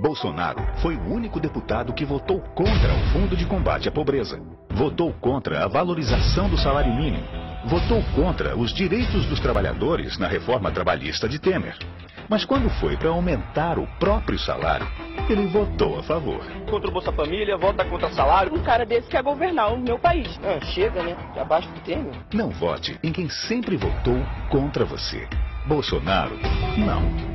Bolsonaro foi o único deputado que votou contra o Fundo de Combate à Pobreza. Votou contra a valorização do salário mínimo. Votou contra os direitos dos trabalhadores na reforma trabalhista de Temer. Mas quando foi para aumentar o próprio salário, ele votou a favor. Contra o Bolsa Família, vota contra salário. Um cara desse quer governar o meu país. Ah, chega, né? Tá abaixo do Temer. Não vote em quem sempre votou contra você. Bolsonaro, não.